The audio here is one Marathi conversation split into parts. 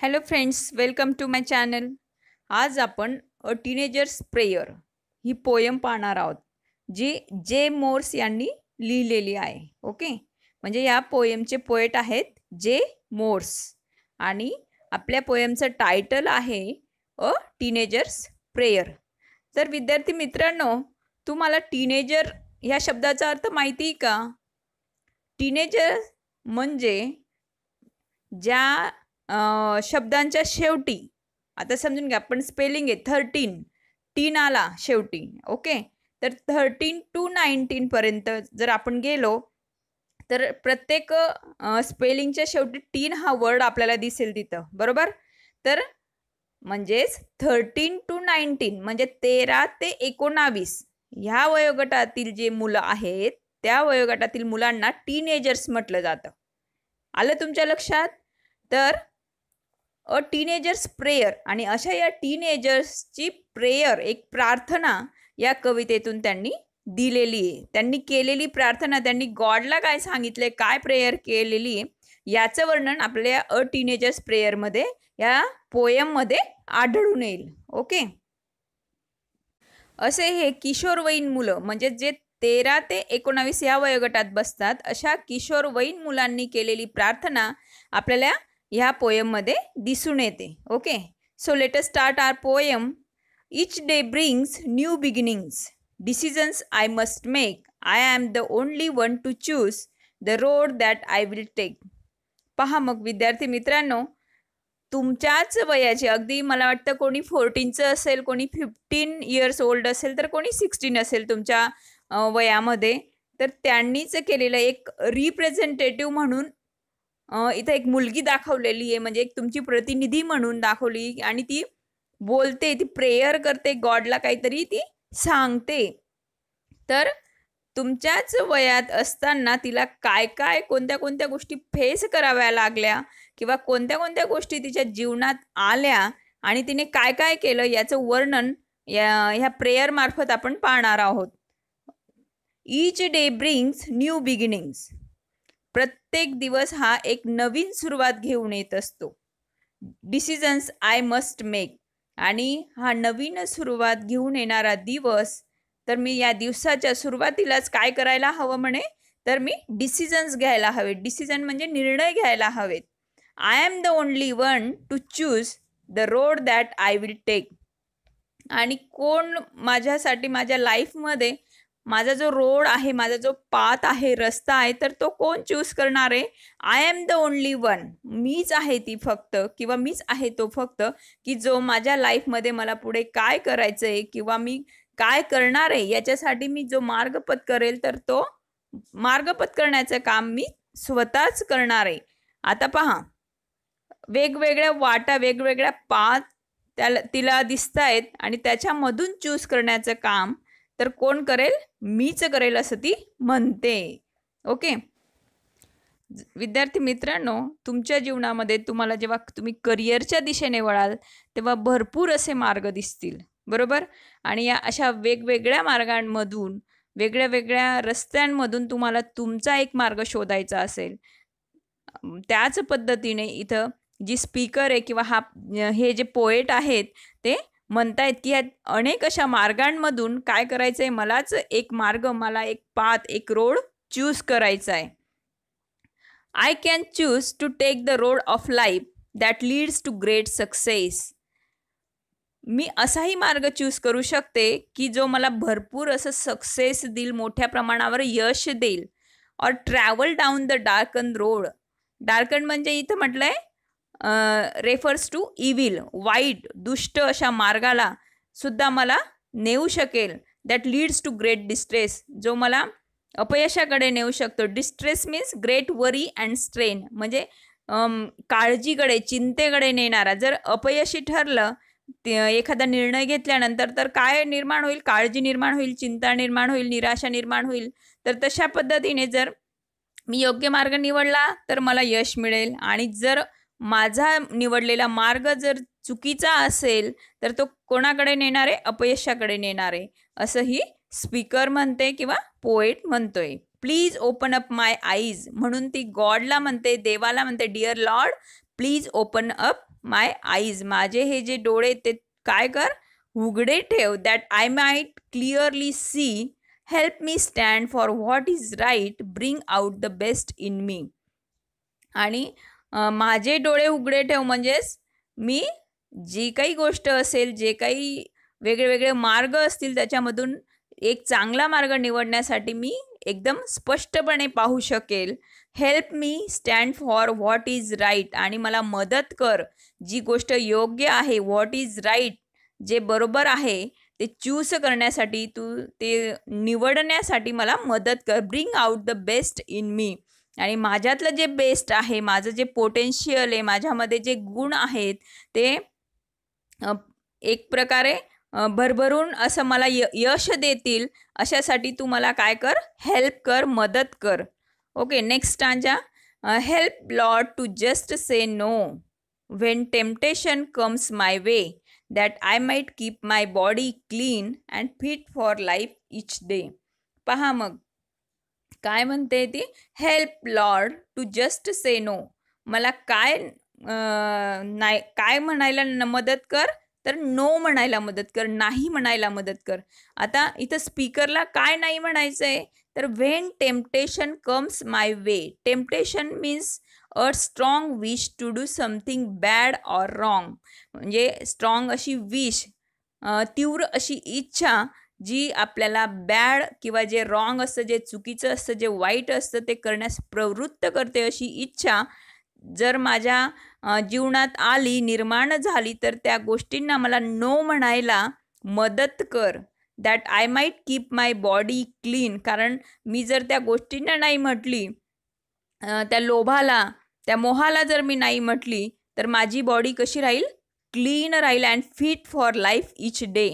Hello friends welcome to my channel आज आपण अ टीनेजर्स प्रेयर ही पोयम पाहणार आहोत जी जे मोर्स यांनी लिहिलेली आहे. ओके म्हणजे या पोयमचे पोएट आहेत जे मोर्स आणि आपल्या पोयमचं टायटल आहे अ टीनेजर्स प्रेयर तर विद्यार्थी मित्रांनो तुम्हाला टीनेजर ह्या शब्दाचा अर्थ माहिती आहे का? टीनेजर म्हणजे ज्या शब्दांच्या शेवटी. आता समजून घ्या आपण स्पेलिंग आहे थर्टीन टीन आला शेवटी ओके तर थर्टीन टू नाईन्टीनपर्यंत जर आपण गेलो तर प्रत्येक स्पेलिंगच्या शेवटी टीन हा वर्ड आपल्याला दिसेल तिथं बरोबर? तर म्हणजेच थर्टीन टू नाईन्टीन म्हणजे तेरा ते एकोणावीस ह्या वयोगटातील जे मुलं आहेत त्या वयोगटातील मुलांना टीनेजर्स म्हटलं जातं. आलं तुमच्या लक्षात? तर अ टीनेजर्स प्रेयर आणि अशा या टीनेजर्सची प्रेयर एक प्रार्थना या कवितेतून त्यांनी दिलेली आहे. त्यांनी केलेली प्रार्थना त्यांनी गॉडला काय सांगितले काय प्रेयर केलेली आहे याचं वर्णन आपल्या अ टीनेजर्स प्रेयरमध्ये या पोयममध्ये आढळून येईल. ओके? असे हे किशोरवयीन मुलं म्हणजे जे तेरा ते एकोणावीस या वयोगटात बसतात अशा किशोरवयीन मुलांनी केलेली प्रार्थना आपल्याला ह्या पोयममध्ये दिसून येते. Okay so let start our poem each day brings new beginnings decisions I must make I am the only one to choose the road that I will take पहा मग विद्यार्थी मित्रांनो तुमच्याच वयाचे अगदी मला वाटतं कोणी फोर्टीनचं असेल कोणी फिफ्टीन इयर्स ओल्ड असेल तर कोणी सिक्स्टीन असेल तुमच्या वयामध्ये. तर त्यांनीच केलेलं एक रिप्रेझेंटेटिव्ह म्हणून इथं एक मुलगी दाखवलेली आहे. म्हणजे एक तुमची प्रतिनिधी म्हणून दाखवली आणि ती बोलते ती प्रेयर करते गॉडला काहीतरी ती सांगते. तर तुमच्याच वयात असताना तिला काय काय कोणत्या कोणत्या गोष्टी फेस कराव्या लागल्या किंवा कोणत्या कोणत्या गोष्टी तिच्या जीवनात आल्या आणि तिने काय काय केलं याचं वर्णन या ह्या प्रेयर मार्फत आपण पाहणार आहोत. Each day brings new beginnings प्रत्येक दिवस हा एक नवीन सुरुवात घेऊन येत असतो. डिसिजन्स आय मस्ट मेक आणि हा नवीन सुरुवात घेऊन येणारा दिवस तर मी या दिवसाच्या सुरुवातीलाच काय करायला हवं म्हणे? तर मी डिसिजन्स घ्यायला हवेत डिसिजन म्हणजे निर्णय घ्यायला हवेत. I am the only one to choose the road that I will take आणि कोण माझ्यासाठी माझ्या लाईफमध्ये माझा जो रोड आहे माझा जो पाथ आहे रस्ता आहे तर तो कोण चूज करणार आहे? I am the only one मीच आहे ती फक्त किंवा मीच आहे तो फक्त की जो माझ्या लाईफमध्ये मला पुढे काय करायचं आहे किंवा मी काय करणार आहे याच्यासाठी मी जो मार्ग करेल तर तो मार्ग करण्याचं काम मी स्वतःच करणार आहे. आता पहा. वेगवेगळ्या वाटा वेगवेगळ्या पाथ त्याला तिला दिसत आहेत आणि त्याच्यामधून चूज करण्याचं काम तर कोण करेल? मीच करेल असं ती म्हणते. ओके? ज- विद्यार्थी मित्रांनो तुमच्या जीवनामध्ये तुम्हाला जेव्हा तुम्ही करिअरच्या दिशेने वळाल तेव्हा भरपूर असे मार्ग दिसतील. बरोबर? आणि या अशा वेगवेगळ्या मार्गांमधून वेगळ्या वेगळ्या रस्त्यांमधून तुम्हाला तुमचा एक मार्ग शोधायचा असेल. त्याच पद्धतीने इथं जी स्पीकर आहे किंवा हा हे जे पोएट आहेत ते म्हणतायत की ह्या अनेक अशा मार्गांमधून काय करायचं आहे मलाच एक मार्ग मला एक पाथ एक रोड चूज करायचा आहे I can choose to take the road of life that leads to great success मी असाही मार्ग चूज करू शकते की जो मला भरपूर असं सक्सेस देईल मोठ्या प्रमाणावर यश देईल. Or travel down the darkened road darkened म्हणजे इथं म्हटलं आहे रेफर्स टू इविल वाईट दुष्ट अशा मार्गाला सुद्धा मला नेऊ शकेल. That leads to great distress जो मला अपयशाकडे नेऊ शकतो. Distress means great worry and strain म्हणजे काळजीकडे चिंतेकडे नेणारा. जर अपयशी ठरलं ते एखादा निर्णय घेतल्यानंतर तर काय निर्माण होईल? काळजी निर्माण होईल चिंता निर्माण होईल निराशा निर्माण होईल. तर तशा पद्धतीने जर मी योग्य मार्ग निवडला तर मला यश मिळेल. आणि जर माझा निवडलेला मार्ग जर चुकीचा असेल तर तो कोणाकडे नेणार? आहे अपयशाकडे नेणार. आहे असं ही स्पीकर म्हणते किंवा पोएट म्हणतोय. Please open up my eyes म्हणून ती गॉडला म्हणते देवाला म्हणते dear lord please open up my eyes माझे हे जे डोळे ते काय कर? उघडे ठेव. That I might clearly see help me stand for what is right bring out the best in me आणि माझे डोळे उघडे ठेव म्हणजेच मी जी काही गोष्ट असेल जे काही वेगळे वेगळे मार्ग असतील त्याच्यामधून एक चांगला मार्ग निवडण्यासाठी मी एकदम स्पष्टपणे पाहू शकेल. Help me stand for what is right आणि मला मदत कर. जी गोष्ट योग्य आहे व्हॉट इज राईट जे बरोबर आहे ते चूज करण्यासाठी तू ते निवडण्यासाठी मला मदत कर. Bring out the best in me आणि माझ्यातलं जे बेस्ट आहे माझं जे पोटेन्शियल आहे माझ्यामध्ये जे गुण आहेत ते एक प्रकारे भरभरून असं मला य यश देतील अशासाठी तू मला काय कर? हेल्प कर मदत कर. Okay next stanza help lord to just say no when temptation comes my way that I might keep my body clean and fit for life each day पहा मग. काय म्हणते ती? Help lord to just say no मला काय नाही काय म्हणायला मदत कर? तर नो म्हणायला मदत कर नाही म्हणायला मदत कर. आता इथं स्पीकरला काय नाही म्हणायचं आहे तर when temptation comes my way temptation means a strong wish to do something bad or wrong म्हणजे स्ट्रॉंग अशी विश तीव्र अशी इच्छा जी आपल्याला बॅड किंवा जे रॉंग असतं जे चुकीचं असतं जे वाईट असतं ते करण्यास प्रवृत्त करते अशी इच्छा जर माझ्या जीवनात आली निर्माण झाली तर त्या गोष्टींना मला नो म्हणायला मदत कर. That I might keep my body clean कारण मी जर त्या गोष्टींना नाही म्हटली त्या लोभाला त्या मोहाला जर मी नाही म्हटली तर माझी बॉडी कशी राहील? क्लीन राहील and fit for life each day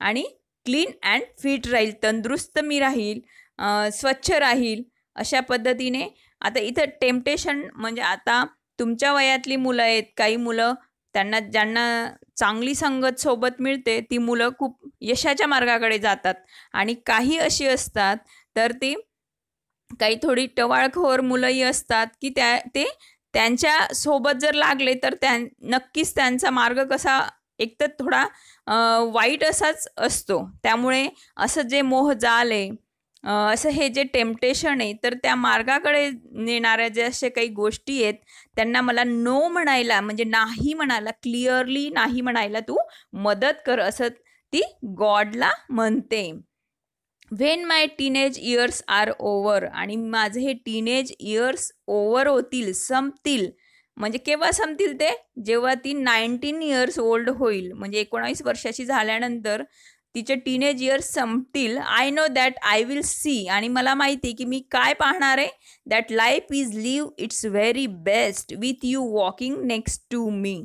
आणि क्लीन अँड फिट राहील तंदुरुस्त मी राहील स्वच्छ राहील अशा पद्धतीने. आता इथं टेम्पटेशन म्हणजे आता तुमच्या वयातली मुलं आहेत काही मुलं त्यांना ज्यांना चांगली संगत सोबत मिळते ती मुलं खूप यशाच्या मार्गाकडे जातात. आणि काही अशी असतात तर ती काही थोडी टवाळखोर मुलंही असतात की त्या ते त्यांच्यासोबत जर लागले तर त्या नक्कीच त्यांचा मार्ग कसा एक तर थोडा वाईट असाच असतो. त्यामुळे असं जे मोह जाल आहे असं हे जे टेम्पटेशन आहे तर त्या मार्गाकडे नेणाऱ्या जे असे काही गोष्टी आहेत त्यांना मला नो म्हणायला म्हणजे नाही म्हणायला क्लिअरली नाही म्हणायला तू मदत कर असं ती गॉडला म्हणते. When my teenage years are over आणि माझे हे टीनेज इयर्स ओवर होतील संपतील म्हणजे केव्हा संपतील ते? जेव्हा ती नाईन्टीन इयर्स ओल्ड होईल. म्हणजे एकोणावीस वर्षाची झाल्यानंतर तिचे टीनेज इयर्स संपतील. I know that I will see. आणि मला माहिती आहे की मी काय पाहणार आहे? That life is live its very best with you walking next to me.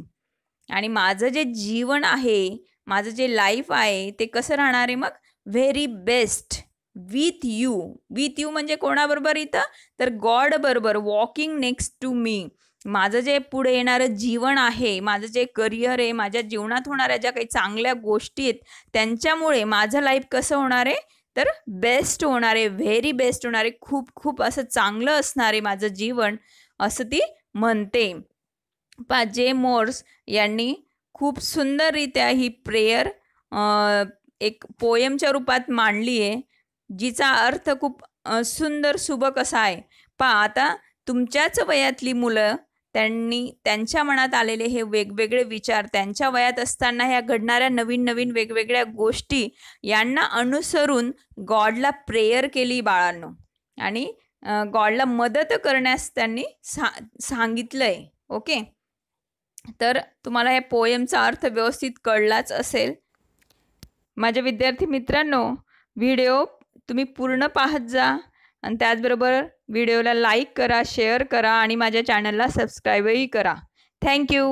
आणि माझं जे जीवन आहे माझं जे लाईफ आहे ते कसं राहणार आहे मग? Very best with you. With you म्हणजे कोणाबरोबर इथं? तर गॉड बरोबर वॉकिंग नेक्स्ट टू मी. माझं जे पुढे येणारं जीवन आहे माझं जे करिअर आहे माझ्या जीवनात होणाऱ्या ज्या काही चांगल्या गोष्टी आहेत त्यांच्यामुळे माझं लाईफ कसं होणार आहे? तर बेस्ट होणार आहे व्हेरी बेस्ट होणार आहे खूप खूप असं चांगलं असणार आहे माझं जीवन असं ती म्हणते. पा जे मोर्स यांनी खूप सुंदररित्या ही प्रेयर एक पोयमच्या रूपात मांडली आहे जिचा अर्थ खूप सुंदर सुबक असा आहे. पा आता तुमच्याच वयातली मुलं त्यांनी त्यांच्या मनात आलेले हे वेगवेगळे विचार त्यांच्या वयात असताना ह्या घडणाऱ्या नवीन नवीन वेगवेगळ्या गोष्टी यांना अनुसरून गॉडला प्रेयर केली बाळांनो. आणि गॉडला मदत करण्यास त्यांनी सा सांगितलं आहे ओके? तर तुम्हाला या पोयमचा अर्थ व्यवस्थित कळलाच असेल. माझ्या विद्यार्थी मित्रांनो व्हिडिओ तुम्ही पूर्ण पाहत जा. आणि त्याचबरोबर व्हिडिओला लाईक करा शेअर करा आणि माझ्या चॅनलला सबस्क्राईबही करा. थँक्यू